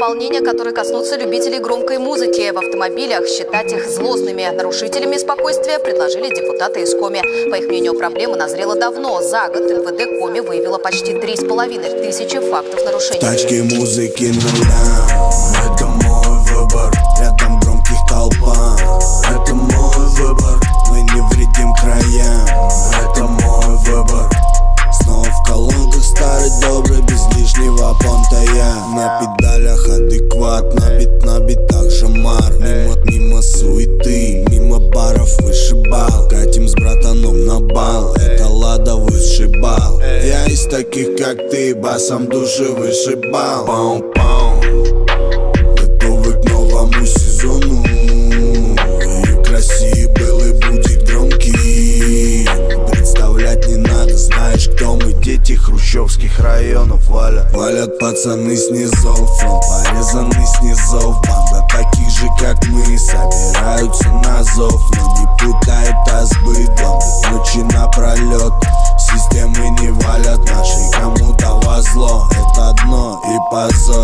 исполнения, которые коснутся любителей громкой музыки в автомобилях. Считать их злостными нарушителями спокойствия предложили депутаты из Коми. По их мнению, проблема назрела давно. За год МВД Коми выявила почти 3,5 тысячи фактов нарушений. Тачки музыки нуля, таких как ты, басом души вышибал. Пау-пау Готовы к новому сезону. И России белый будет громкий. Представлять не надо, знаешь, кто мы. Дети хрущевских районов валят. Валят пацаны снизов, фронт порезанный снизов Банда таких же, как мы, собираются на зов Но не путай это с быдлом, ночи напролет Системы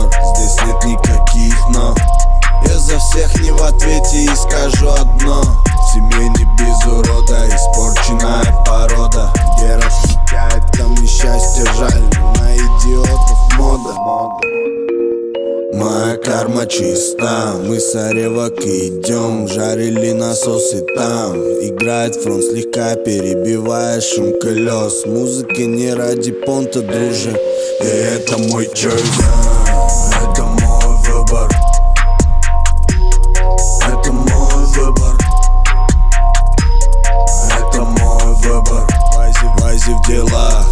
здесь нет никаких но я за всех не в ответе и скажу карма чиста, мы с Оревок идем Жарили насосы там, играет фронт слегка Перебивая шум колес. Музыка не ради понта, друже. И это мой чойс, это мой выбор. Это мой выбор. Это мой выбор. Вази, вази в делах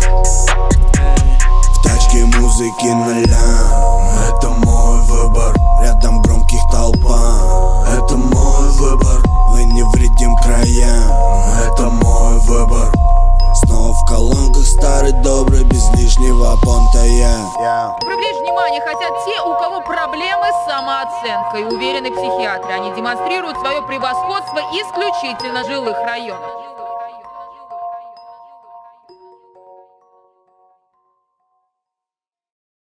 В тачке музыки нуля Привлечь внимание хотят те, у кого проблемы с самооценкой. Уверены психиатры, они демонстрируют свое превосходство исключительно жилых районах.